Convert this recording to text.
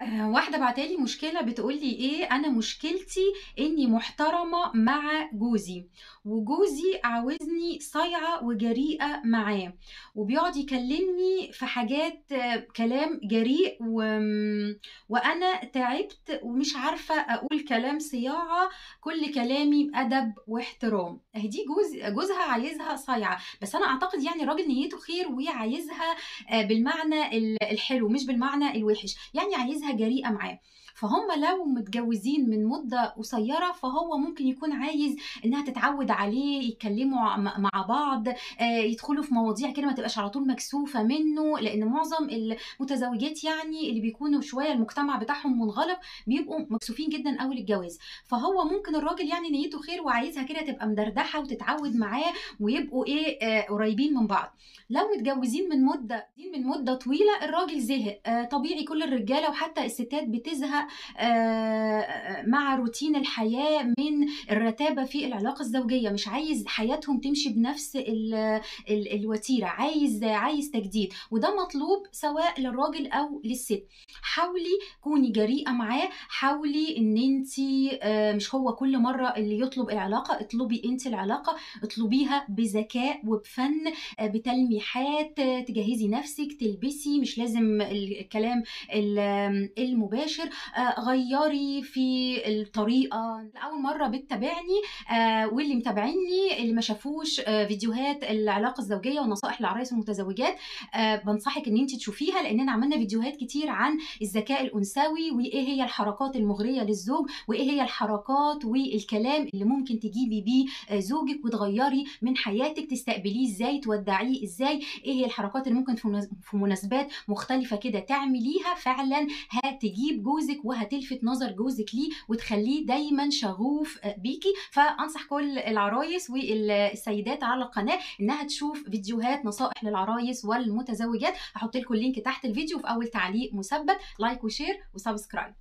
آآ واحدة باعتة لي مشكلة بتقول لي إيه، أنا مشكلتي إني محترمة مع جوزي، وجوزي عاوزني صايعة وجريئة معاه، وبيقعد يكلمني في حاجات آه، كلام جريء وآمم وأنا تعبت ومش عارفة أقول كلام صياعة، كل كلامي بأدب واحترام. دي جوز جوزها عايزها صايعة، بس أنا أعتقد يعني الراجل نيته خير وعايزها آآ بالمعنى ال الحلو مش بالمعنى الوِحِش، يعني عايزها جريئة معاه. فهُم لو متجوزين من مدة قصيرة، فهو ممكن يكون عايز إنها تتعود عليه، يتكلموا مع بعض، آآ يدخلوا في مواضيع كده ما تبقاش على طول مكسوفة منه، لإن معظم المتزوجات يعني اللي بيكونوا شوية المجتمع بتاعهم منغلق، بيبقوا مكسوفين جدًا أوي للجواز. فهو ممكن الراجل يعني نيته خير وعايزها كده تبقى مدردحة وتتعود معاه ويبقوا إيه، آآ قريبين من بعض. لو متجوزين من مدة من مدة طويلة، الراجل زهق، آآ طبيعي كل الرجالة وحتى الستات بتزهق مع روتين من الرتابة في العلاقة الزوجية، مش عايز حياتهم تمشي بنفس ال ال الوتيرة، عايز عايز تجديد، وده مطلوب سواء للراجل أو للست. حاولي كوني جريئة معاه، حاولي إن أنتِ آآ مش هو كل مرة اللي يطلب العلاقة، اطلبي أنتِ العلاقة، اطلبيها بذكاء وبفَن، آآ بتلميحات، آه، تجهّزي نفسِك، تلبسي، مش لازم ال الكلام ال المباشر، غيّري في الطريقة. لأول مرّة بتتابعني آآ واللي متابعينّي اللي ما شافوش آآ فيديوهات العلاقة الزوجية ونصائح للعرايس المتزوجات، آآ بانصحِك إن أنتِ تشوفيها، لإننا عملنا فيديوهات كتير عن الذكاء الأنثوي وإيه هي الحركات المغرية للزوج، وإيه هي الحركات والكلام اللي ممكن تجيبي بيه آآ زوجِك وتغيّري من حياتِك، تستقبليه إزاي، تودّعيه إزاي، إيه هي الحركات اللي ممكن في مناس في مناسبات مختلفة كده تعمليها فعلًا هتجيب جوزِك وهتلفت نظر جوزِك ليه وتخلّيه دايمًا شغوف آآ بيكِ، فأنصح كل العرايس وال السيدات على القناة إنها تشوف فيديوهات نصائح للعرايس والمتزوجات، هاحط لكم ال link تحت الفيديو وفي أول تعليق مثبت، like و share و subscribe.